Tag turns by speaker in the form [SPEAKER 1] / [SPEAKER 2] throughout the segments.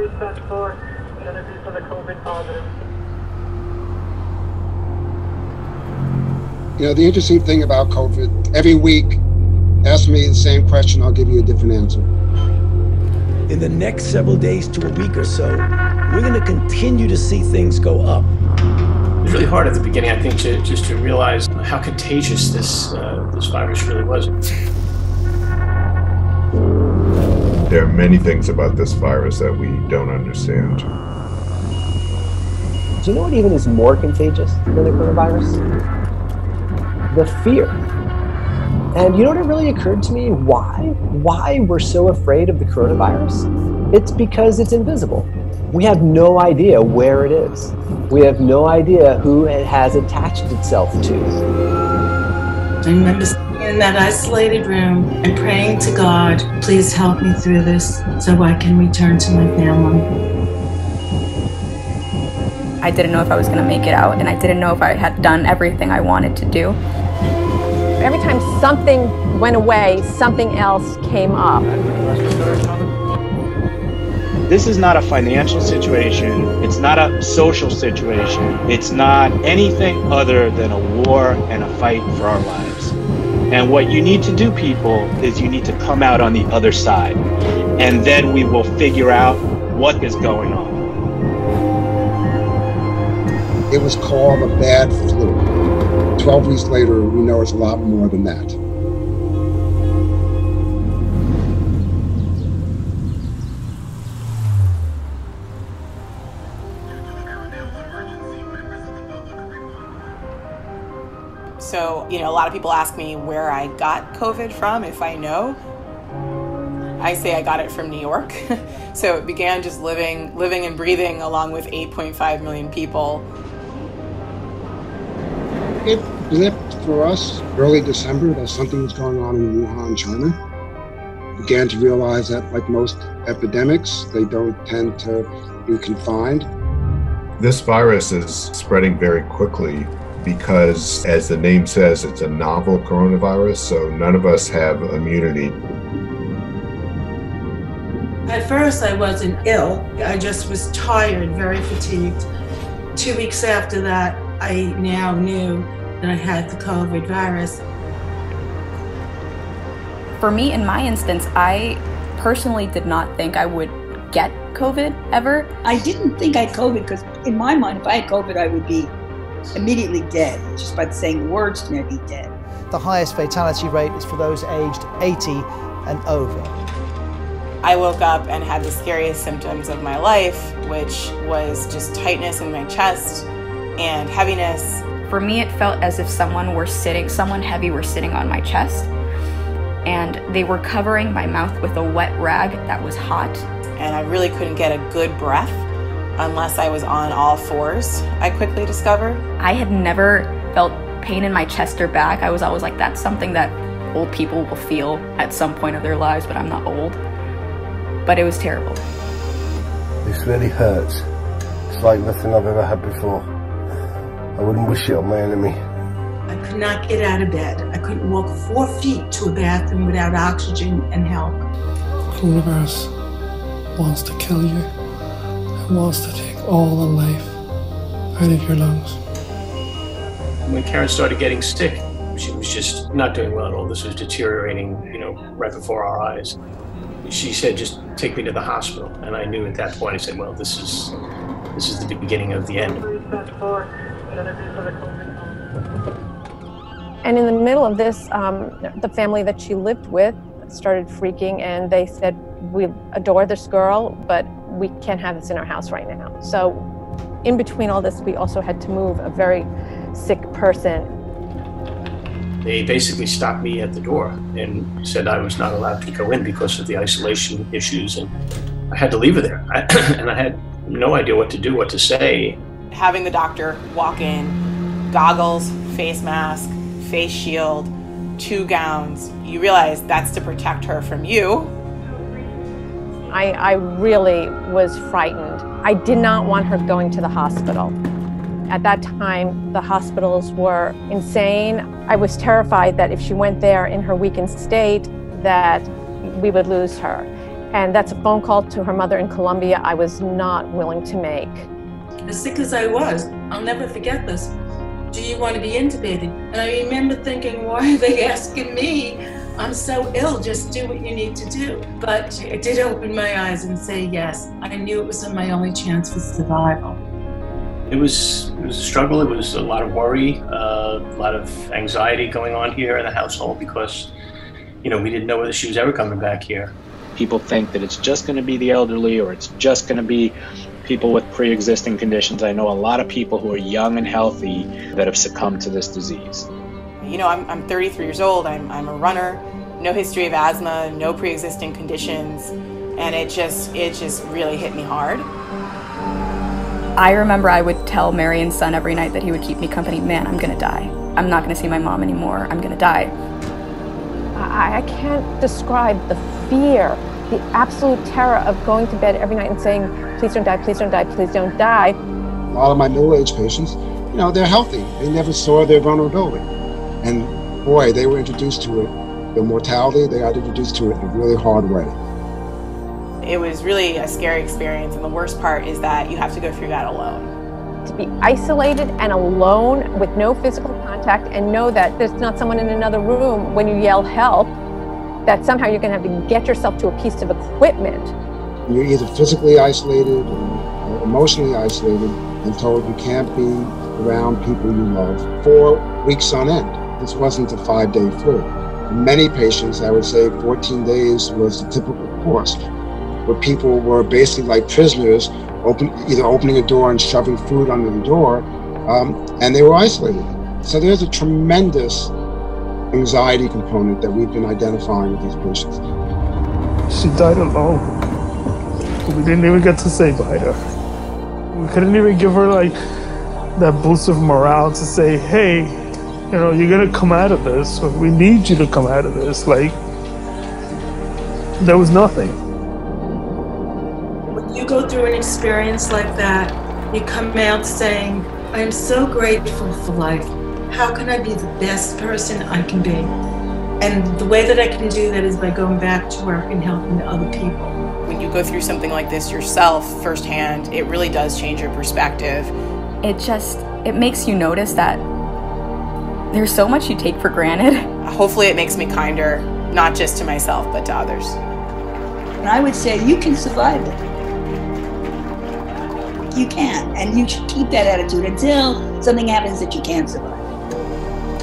[SPEAKER 1] 3 sent for interview for the COVID positive.
[SPEAKER 2] You know, the interesting thing about COVID, every week, ask me the same question, I'll give you a different answer.
[SPEAKER 3] In the next several days to a week or so, we're going to continue to see things go up.
[SPEAKER 4] It's really hard at the beginning, I think, to, just to realize how contagious this uh, this virus really was.
[SPEAKER 5] There are many things about this virus that we don't understand.
[SPEAKER 6] Do you know what even is more contagious than the coronavirus? the fear. And you know what it really occurred to me? Why? Why we're so afraid of the coronavirus? It's because it's invisible. We have no idea where it is. We have no idea who it has attached itself to.
[SPEAKER 7] I remember sitting in that isolated room and praying to God, please help me through this so I can return to my family.
[SPEAKER 8] I didn't know if I was going to make it out, and I didn't know if I had done everything I wanted to do.
[SPEAKER 9] Every time something went away, something else came up.
[SPEAKER 10] This is not a financial situation. It's not a social situation. It's not anything other than a war and a fight for our lives. And what you need to do, people, is you need to come out on the other side. And then we will figure out what is going on.
[SPEAKER 2] It was called a bad flu. 12 weeks later, we know it's a lot more than that.
[SPEAKER 11] So, you know, a lot of people ask me where I got COVID from, if I know. I say I got it from New York. so it began just living living and breathing along with 8.5 million people
[SPEAKER 2] it blipped for us early December that something was going on in Wuhan, China. Began to realize that, like most epidemics, they don't tend to be confined.
[SPEAKER 5] This virus is spreading very quickly because, as the name says, it's a novel coronavirus, so none of us have immunity.
[SPEAKER 7] At first, I wasn't ill, I just was tired, very fatigued. Two weeks after that, I now knew that I had the COVID virus.
[SPEAKER 8] For me, in my instance, I personally did not think I would get COVID ever.
[SPEAKER 12] I didn't think I had COVID because, in my mind, if I had COVID, I would be immediately dead. Just by saying the words to me, I'd be dead.
[SPEAKER 13] The highest fatality rate is for those aged 80 and over.
[SPEAKER 11] I woke up and had the scariest symptoms of my life, which was just tightness in my chest and heaviness.
[SPEAKER 8] For me, it felt as if someone were sitting, someone heavy were sitting on my chest, and they were covering my mouth with a wet rag that was hot.
[SPEAKER 11] And I really couldn't get a good breath unless I was on all fours, I quickly discovered.
[SPEAKER 8] I had never felt pain in my chest or back. I was always like, that's something that old people will feel at some point of their lives, but I'm not old. But it was terrible.
[SPEAKER 14] This really hurts. It's like nothing I've ever had before. I wouldn't wish it on my enemy.
[SPEAKER 7] I could not get out of bed. I couldn't walk four feet to a bathroom without oxygen and help.
[SPEAKER 15] Coronavirus wants to kill you. It wants to take all the life out of your lungs.
[SPEAKER 4] When Karen started getting sick, she was just not doing well at all. This was deteriorating, you know, right before our eyes. She said, "Just take me to the hospital," and I knew at that point. I said, "Well, this is this is the beginning of the end."
[SPEAKER 9] And in the middle of this, um, the family that she lived with started freaking and they said, We adore this girl, but we can't have this in our house right now. So, in between all this, we also had to move a very sick person.
[SPEAKER 4] They basically stopped me at the door and said I was not allowed to go in because of the isolation issues, and I had to leave her there. I, and I had no idea what to do, what to say.
[SPEAKER 11] Having the doctor walk in, goggles, face mask, face shield, two gowns, you realize that's to protect her from you.
[SPEAKER 9] I, I really was frightened. I did not want her going to the hospital. At that time, the hospitals were insane. I was terrified that if she went there in her weakened state, that we would lose her. And that's a phone call to her mother in Colombia I was not willing to make.
[SPEAKER 7] As sick as I was, I'll never forget this. Do you want to be intubated? And I remember thinking, why are they asking me? I'm so ill, just do what you need to do. But it did open my eyes and say yes. I knew it was my only chance for survival.
[SPEAKER 4] It was it was a struggle. It was a lot of worry, uh, a lot of anxiety going on here in the household because, you know, we didn't know whether she was ever coming back here.
[SPEAKER 10] People think that it's just going to be the elderly or it's just going to be people with pre-existing conditions. I know a lot of people who are young and healthy that have succumbed to this disease.
[SPEAKER 11] You know, I'm, I'm 33 years old. I'm, I'm a runner. No history of asthma, no pre-existing conditions, and it just it just really hit me hard.
[SPEAKER 8] I remember I would tell Marion's son every night that he would keep me company, man, I'm gonna die. I'm not gonna see my mom anymore. I'm gonna die.
[SPEAKER 9] I, I can't describe the fear, the absolute terror of going to bed every night and saying, please don't die, please don't die, please don't die.
[SPEAKER 2] A lot of my middle-aged patients, you know, they're healthy. They never saw their vulnerability. And boy, they were introduced to it, the mortality, they got introduced to it in a really hard way.
[SPEAKER 11] It was really a scary experience, and the worst part is that you have to go through that alone.
[SPEAKER 9] To be isolated and alone with no physical contact and know that there's not someone in another room when you yell help, that somehow you're going to have to get yourself to a piece of equipment.
[SPEAKER 2] You're either physically isolated or emotionally isolated and told you can't be around people you love for weeks on end. This wasn't a five day flu. Many patients, I would say 14 days was the typical course where people were basically like prisoners, open, either opening a door and shoving food under the door, um, and they were isolated. So there's a tremendous anxiety component that we've been identifying with these patients.
[SPEAKER 15] She died alone. We didn't even get to say bye to her. We couldn't even give her like that boost of morale to say, hey, you know, you're gonna come out of this, or we need you to come out of this. Like, there was nothing.
[SPEAKER 7] When you go through an experience like that, you come out saying, I am so grateful for life. How can I be the best person I can be? And the way that I can do that is by going back to work and helping other people.
[SPEAKER 11] When you go through something like this yourself firsthand, it really does change your perspective.
[SPEAKER 8] It just it makes you notice that there's so much you take for granted.
[SPEAKER 11] Hopefully it makes me kinder, not just to myself, but to others.
[SPEAKER 12] And I would say you can survive it. You can. And you should keep that attitude until something happens that you can't survive.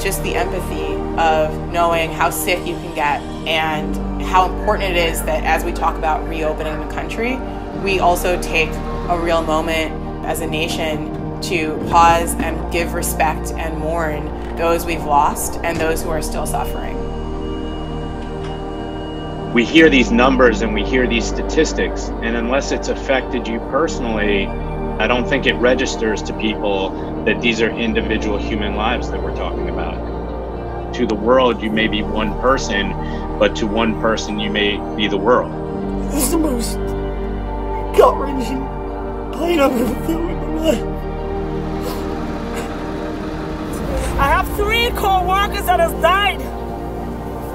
[SPEAKER 11] Just the empathy of knowing how sick you can get and how important it is that as we talk about reopening the country, we also take a real moment as a nation to pause and give respect and mourn those we've lost and those who are still suffering.
[SPEAKER 10] We hear these numbers and we hear these statistics, and unless it's affected you personally, I don't think it registers to people that these are individual human lives that we're talking about. To the world, you may be one person, but to one person, you may be the world.
[SPEAKER 16] This is the most gut wrenching pain I've ever felt in my life. I have three co-workers that has died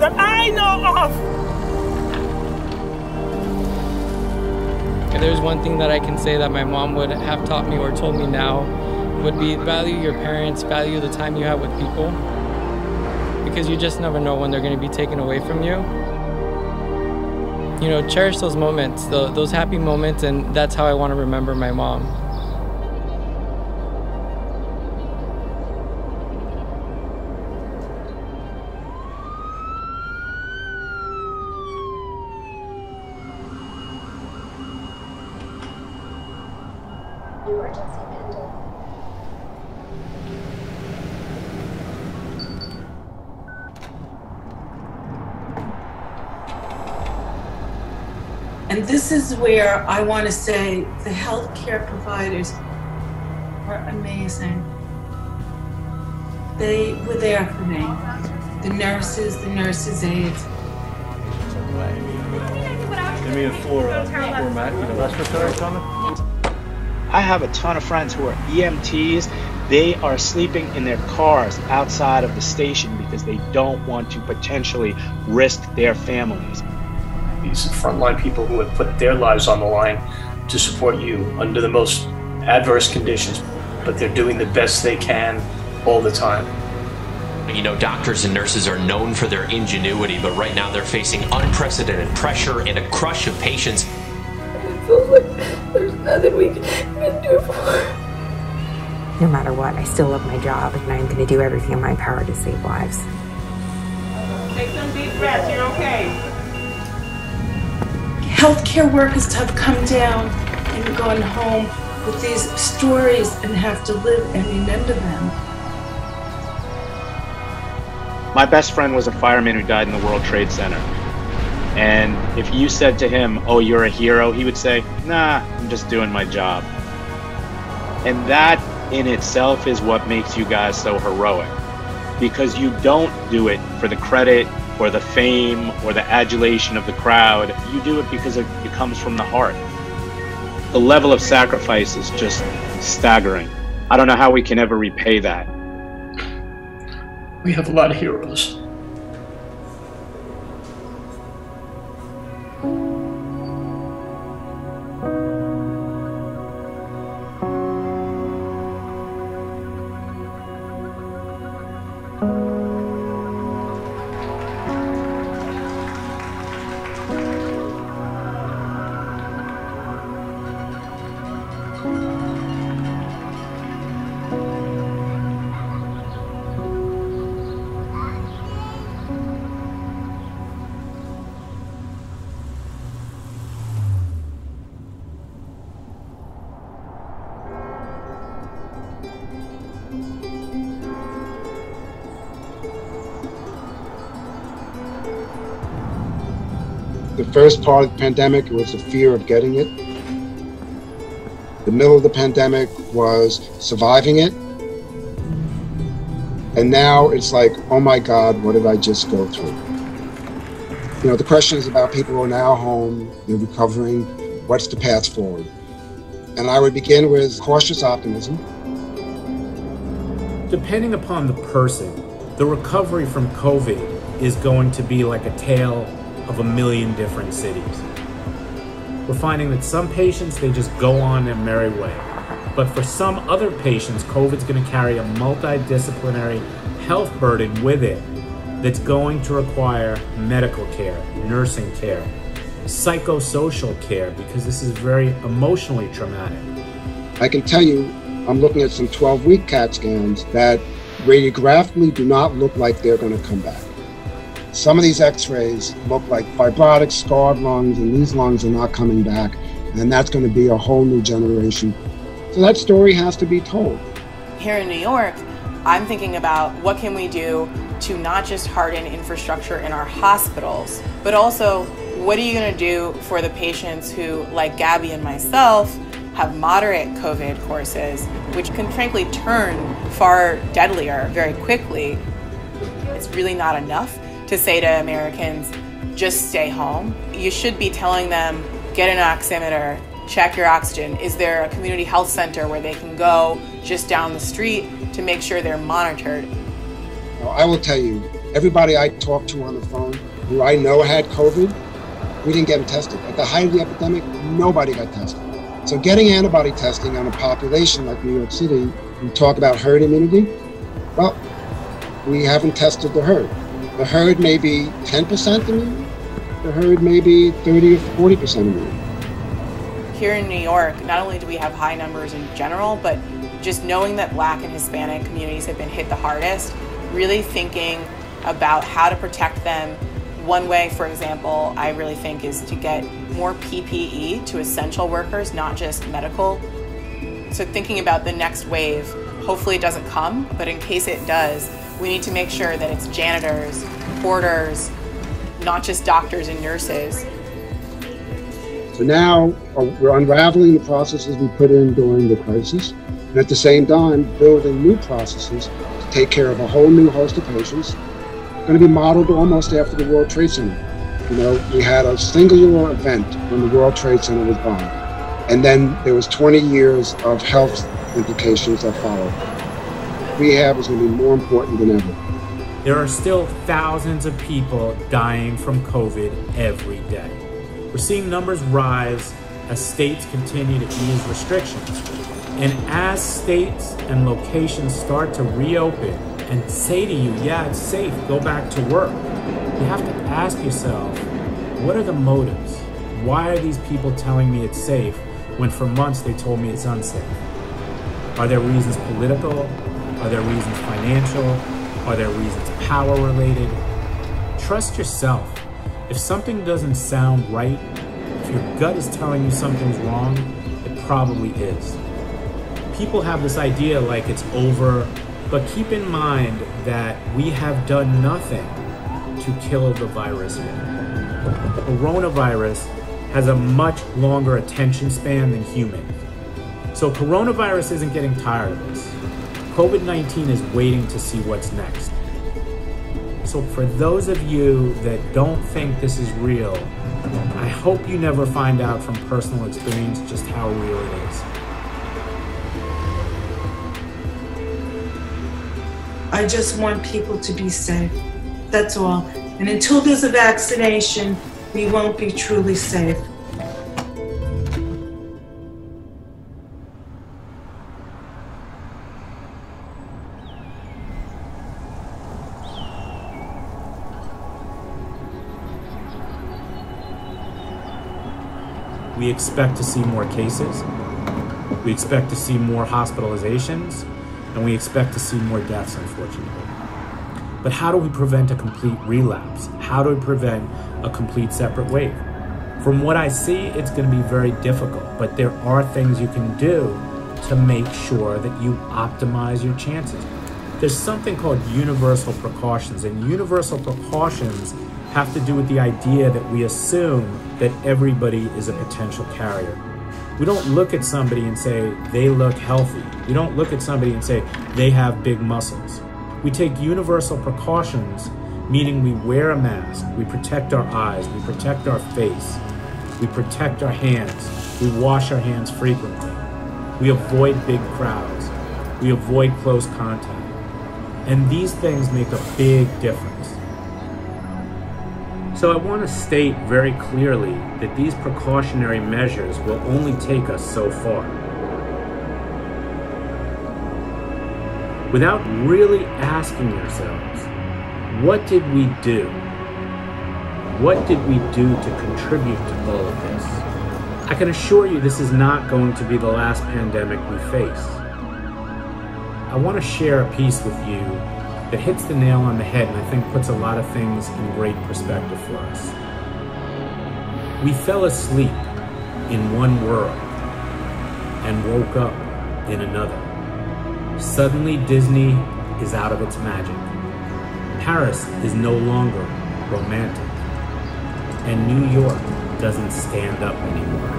[SPEAKER 16] that I know of.
[SPEAKER 17] If there's one thing that I can say that my mom would have taught me or told me now would be value your parents, value the time you have with people because you just never know when they're going to be taken away from you. You know, cherish those moments, those happy moments, and that's how I want to remember my mom.
[SPEAKER 7] This is where I want to say the healthcare providers are amazing. They were there for me. The nurses, the nurses' aides.
[SPEAKER 18] Give me a floor, uh, floor mat, you know, respiratory comment?
[SPEAKER 10] I have a ton of friends who are EMTs. They are sleeping in their cars outside of the station because they don't want to potentially risk their families.
[SPEAKER 4] These frontline people who have put their lives on the line to support you under the most adverse conditions, but they're doing the best they can all the time.
[SPEAKER 19] You know, doctors and nurses are known for their ingenuity, but right now they're facing unprecedented pressure and a crush of patients.
[SPEAKER 20] It feels like there's nothing we can do for.
[SPEAKER 21] No matter what, I still love my job and I'm going to do everything in my power to save lives.
[SPEAKER 16] Take some deep breaths. You're okay.
[SPEAKER 7] Healthcare workers to have come down and gone home with these stories and have to live and remember them.
[SPEAKER 10] My best friend was a fireman who died in the World Trade Center. And if you said to him, Oh, you're a hero, he would say, Nah, I'm just doing my job. And that in itself is what makes you guys so heroic. Because you don't do it for the credit or the fame or the adulation of the crowd. You do it because it, it comes from the heart. The level of sacrifice is just staggering. I don't know how we can ever repay that.
[SPEAKER 4] We have a lot of heroes.
[SPEAKER 2] The first part of the pandemic was the fear of getting it. The middle of the pandemic was surviving it. And now it's like, oh my God, what did I just go through? You know, the question is about people who are now home, they're recovering, what's the path forward? And I would begin with cautious optimism.
[SPEAKER 22] Depending upon the person, the recovery from COVID is going to be like a tale of a million different cities. We're finding that some patients, they just go on their merry way. But for some other patients, COVID's going to carry a multidisciplinary health burden with it that's going to require medical care, nursing care, psychosocial care, because this is very emotionally traumatic.
[SPEAKER 2] I can tell you, I'm looking at some 12 week CAT scans that radiographically do not look like they're going to come back. Some of these x rays look like fibrotic, scarred lungs, and these lungs are not coming back. And that's going to be a whole new generation. So that story has to be told.
[SPEAKER 11] Here in New York, I'm thinking about what can we do to not just harden infrastructure in our hospitals, but also what are you going to do for the patients who, like Gabby and myself, have moderate COVID courses, which can frankly turn far deadlier very quickly. It's really not enough to say to Americans, just stay home. You should be telling them, get an oximeter, check your oxygen. Is there a community health center where they can go just down the street to make sure they're monitored?
[SPEAKER 2] Well, I will tell you, everybody I talked to on the phone who I know had COVID, we didn't get them tested. At the height of the epidemic, nobody got tested. So getting antibody testing on a population like New York City, we talk about herd immunity. Well, we haven't tested the herd. The herd may be 10% immune. The herd may be 30 or 40% immune.
[SPEAKER 11] Here in New York, not only do we have high numbers in general, but just knowing that Black and Hispanic communities have been hit the hardest, really thinking about how to protect them. One way, for example, I really think is to get more PPE to essential workers, not just medical. So thinking about the next wave, hopefully it doesn't come, but in case it does, we need to make sure that it's janitors, porters, not just doctors and nurses.
[SPEAKER 2] So now uh, we're unraveling the processes we put in during the crisis, and at the same time, building new processes to take care of a whole new host of patients. Going to be modeled almost after the World Trade Center. You know, we had a singular event when the World Trade Center was bombed, and then there was 20 years of health implications that followed. Rehab is going to be more important than ever.
[SPEAKER 22] There are still thousands of people dying from COVID every day. We're seeing numbers rise as states continue to ease restrictions. And as states and locations start to reopen and say to you, yeah, it's safe, go back to work, you have to ask yourself, what are the motives? Why are these people telling me it's safe when for months they told me it's unsafe? Are there reasons political? Are there reasons financial? Are there reasons power related? Trust yourself. If something doesn't sound right, if your gut is telling you something's wrong, it probably is. People have this idea like it's over, but keep in mind that we have done nothing to kill the virus yet. Coronavirus has a much longer attention span than humans. So coronavirus isn't getting tired of this. COVID-19 is waiting to see what's next. So for those of you that don't think this is real, I hope you never find out from personal experience just how real it is.
[SPEAKER 7] I just want people to be safe. That's all. And until there's a vaccination, we won't be truly safe.
[SPEAKER 22] We expect to see more cases. We expect to see more hospitalizations. And we expect to see more deaths, unfortunately. But how do we prevent a complete relapse? How do we prevent a complete separate wave? From what I see, it's going to be very difficult, but there are things you can do to make sure that you optimize your chances. There's something called universal precautions, and universal precautions have to do with the idea that we assume that everybody is a potential carrier. We don't look at somebody and say they look healthy. We don't look at somebody and say they have big muscles. We take universal precautions, meaning we wear a mask, we protect our eyes, we protect our face, we protect our hands, we wash our hands frequently, we avoid big crowds, we avoid close contact. And these things make a big difference. So I want to state very clearly that these precautionary measures will only take us so far. Without really asking ourselves, what did we do? What did we do to contribute to all of this? I can assure you this is not going to be the last pandemic we face. I want to share a piece with you that hits the nail on the head and I think puts a lot of things in great perspective for us. We fell asleep in one world and woke up in another. Suddenly, Disney is out of its magic. Paris is no longer romantic. And New York doesn't stand up anymore.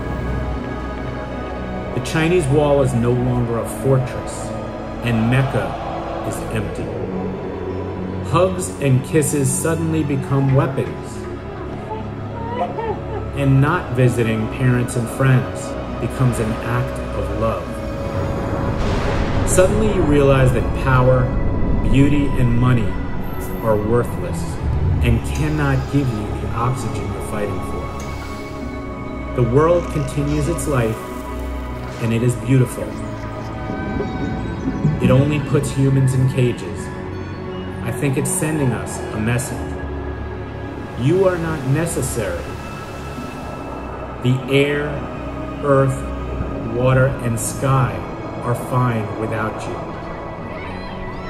[SPEAKER 22] The Chinese wall is no longer a fortress, and Mecca is empty. Hugs and kisses suddenly become weapons. And not visiting parents and friends becomes an act of love. Suddenly you realize that power, beauty, and money are worthless and cannot give you the oxygen you're fighting for. The world continues its life, and it is beautiful. It only puts humans in cages. I think it's sending us a message. You are not necessary. The air, earth, water, and sky are fine without you.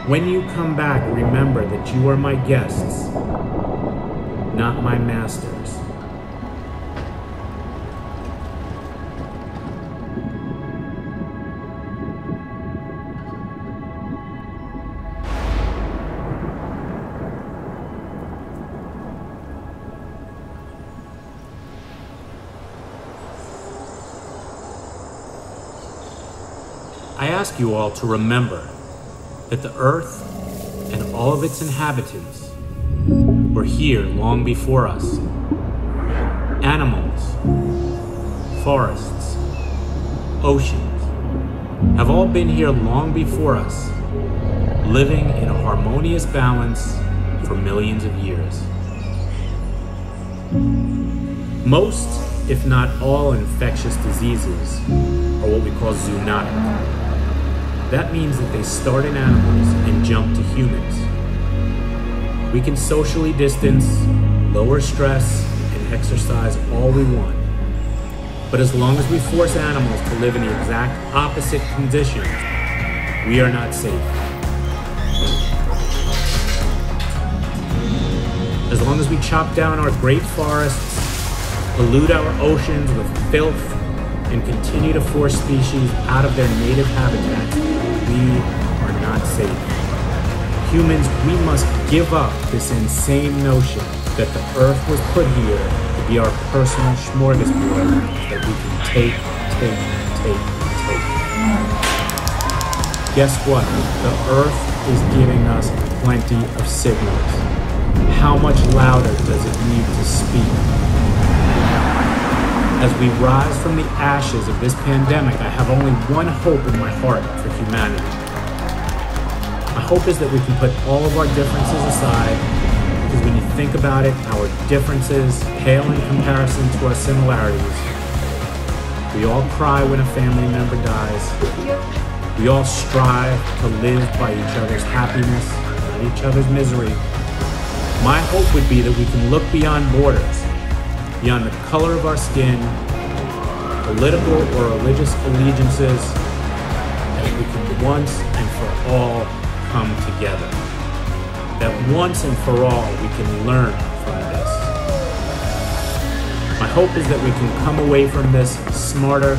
[SPEAKER 22] When you come back, remember that you are my guests, not my masters. I ask you all to remember that the earth and all of its inhabitants were here long before us. Animals, forests, oceans have all been here long before us, living in a harmonious balance for millions of years. Most if not all, infectious diseases are what we call zoonotic. That means that they start in animals and jump to humans. We can socially distance, lower stress, and exercise all we want. But as long as we force animals to live in the exact opposite conditions, we are not safe. As long as we chop down our great forests, pollute our oceans with filth, and continue to force species out of their native habitats, we are not safe. Humans, we must give up this insane notion that the earth was put here to be our personal smorgasbord that we can take, take, take, take. Guess what? The earth is giving us plenty of signals. How much louder does it need to speak? As we rise from the ashes of this pandemic, I have only one hope in my heart for humanity. My hope is that we can put all of our differences aside, because when you think about it, our differences pale in comparison to our similarities. We all cry when a family member dies. We all strive to live by each other's happiness, not each other's misery. My hope would be that we can look beyond borders beyond the color of our skin, political or religious allegiances, that we can once and for all come together. That once and for all we can learn from this. My hope is that we can come away from this smarter,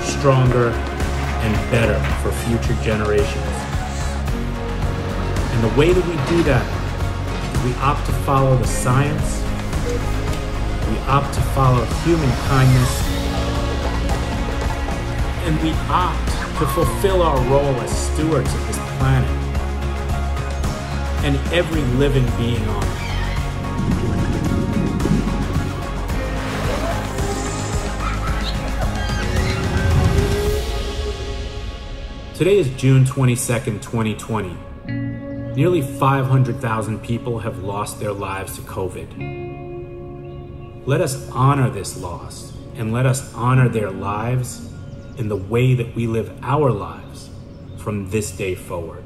[SPEAKER 22] stronger, and better for future generations. And the way that we do that, we opt to follow the science we opt to follow human kindness, and we opt to fulfill our role as stewards of this planet and every living being on it. Today is June 22nd, 2020. Nearly 500,000 people have lost their lives to COVID. Let us honor this loss and let us honor their lives in the way that we live our lives from this day forward.